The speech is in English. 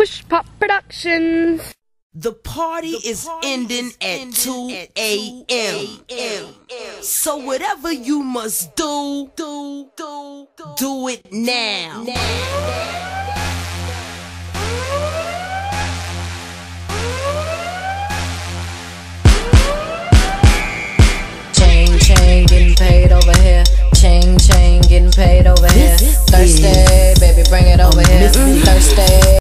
Push Pop Productions. The party is ending at 2 a.m. So whatever you must do, do, do, do it now. Chain, chain, getting paid over here. Chain, chain, getting paid over here. Over here. Thirsty.